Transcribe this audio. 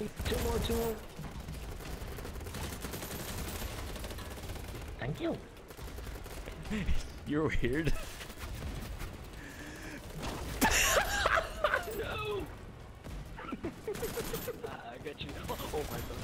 Two more, two more. Thank you. You're weird. no! uh, I got you. Oh my god.